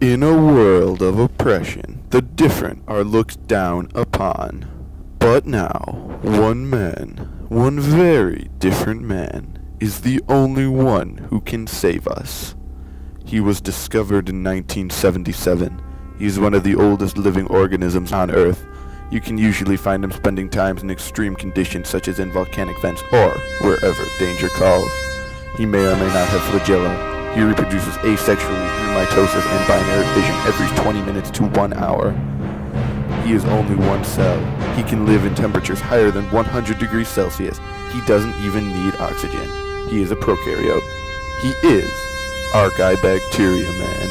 In a world of oppression, the different are looked down upon. But now, one man, one very different man, is the only one who can save us. He was discovered in 1977. He is one of the oldest living organisms on Earth. You can usually find him spending times in extreme conditions such as in volcanic vents or wherever danger calls. He may or may not have flagella, he reproduces asexually through mitosis and binary fission every 20 minutes to 1 hour. He is only one cell. He can live in temperatures higher than 100 degrees Celsius. He doesn't even need oxygen. He is a prokaryote. He is Archaebacteria Man.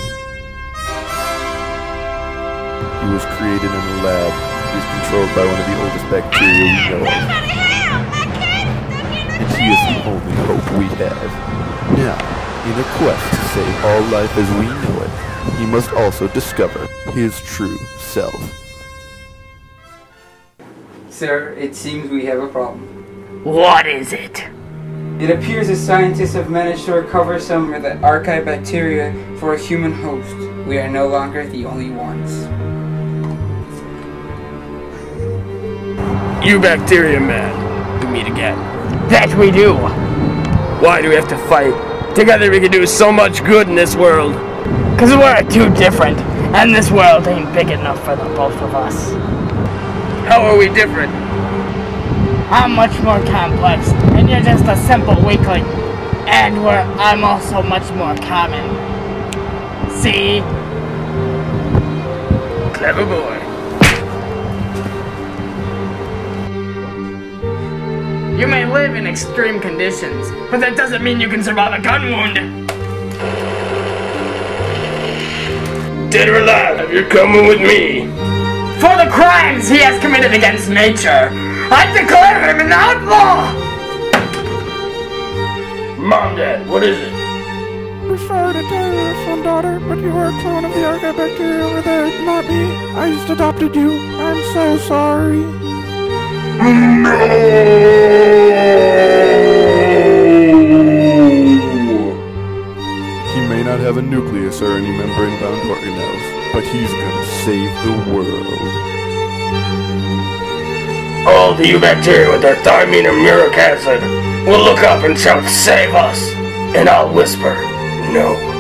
He was created in a lab. He is controlled by one of the oldest bacteria we know of. And he is the only hope we have. Now, in a quest to save all life as we know it, he must also discover his true self. Sir, it seems we have a problem. What is it? It appears the scientists have managed to recover some of the archaebacteria for a human host. We are no longer the only ones. Eubacteria man, we meet again. That we do. Why do we have to fight? Together we can do so much good in this world. Cause we're too different, and this world ain't big enough for the both of us. How are we different? I'm much more complex, and you're just a simple weakling. And we're, I'm also much more common. See? Clever boy. You may live in extreme conditions, but that doesn't mean you can survive a gun wound. Dead or alive, you're coming with me. For the crimes he has committed against nature, I declare him an outlaw! Mom, Dad, what is it? We're sorry to tell you, son, daughter, but you are a clone of the Archaebacteria over there, not me. I just adopted you. I'm so sorry. He not have a nucleus or any membrane-bound organelles, but he's gonna save the world. All the bacteria with their thymine and uric acid will look up and shout, Save us! And I'll whisper, No.